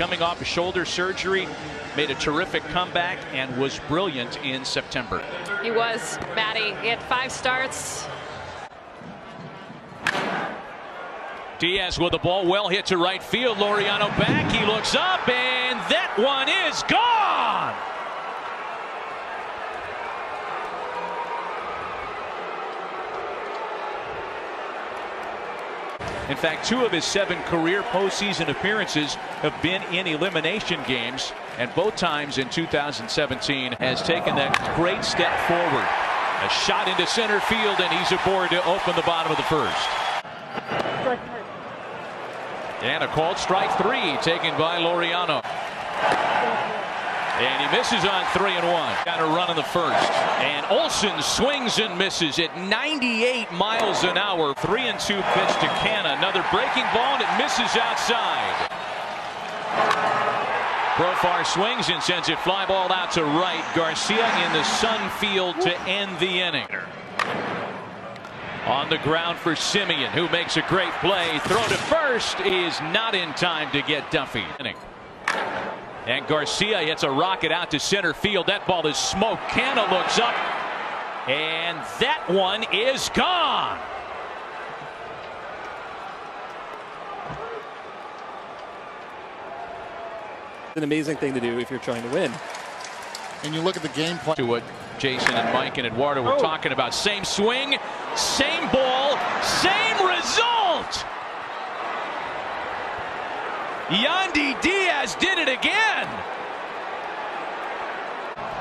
coming off a shoulder surgery, made a terrific comeback and was brilliant in September. He was, Maddie. He had five starts. Diaz with the ball, well hit to right field. Laureano back, he looks up, and that one is gone! In fact, two of his seven career postseason appearances have been in elimination games, and both times in 2017 has taken that great step forward. A shot into center field, and he's aboard to open the bottom of the first. And a called strike three taken by Laureano. And he misses on three and one. Got a run in the first. And Olson swings and misses at 98 miles an hour. Three and two pitch to Canha. Another breaking ball and it misses outside. Profar swings and sends it fly ball out to right. Garcia in the sun field to end the inning. On the ground for Semien, who makes a great play. Throw to first is not in time to get Duffy. And Garcia hits a rocket out to center field. That ball is smoked. Canha looks up. And that one is gone. an amazing thing to do if you're trying to win. And you look at the game plan. To what Jason and Mike and Eduardo were oh. talking about. Same swing, same ball, same result. Yandy Diaz did it again.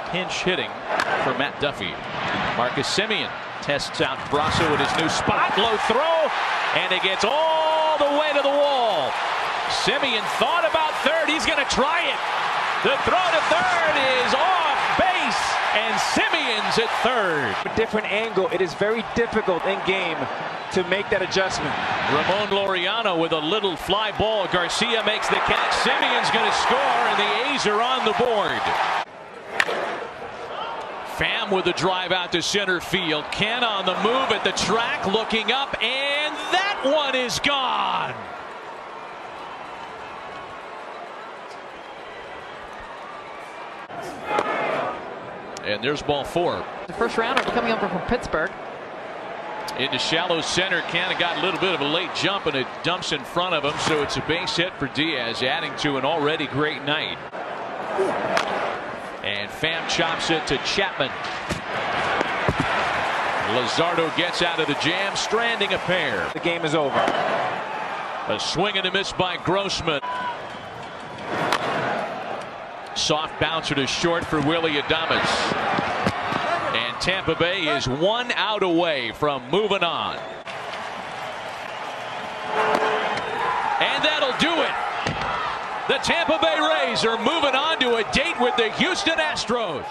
Pinch hitting for Matt Duffy. Marcus Semien tests out Brosseau at his new spot. Low throw, and it gets all the way to the wall. Semien thought about third. He's going to try it. The throw to third is off and Semiens at third. A different angle. It is very difficult in game to make that adjustment. Ramon Laureano with a little fly ball. Garcia makes the catch. Semien's going to score, and the A's are on the board. Pham with a drive out to center field. Canha on the move at the track, looking up, and that one is gone. And there's ball four. The first rounder coming over from Pittsburgh. Into shallow center. Canha got a little bit of a late jump and it dumps in front of him. So it's a base hit for Diaz, adding to an already great night. And Pham chops it to Chapman. Luzardo gets out of the jam, stranding a pair. The game is over. A swing and a miss by Grossman. Soft bouncer to short for Willie Adames. And Tampa Bay is one out away from moving on. And that'll do it. The Tampa Bay Rays are moving on to a date with the Houston Astros.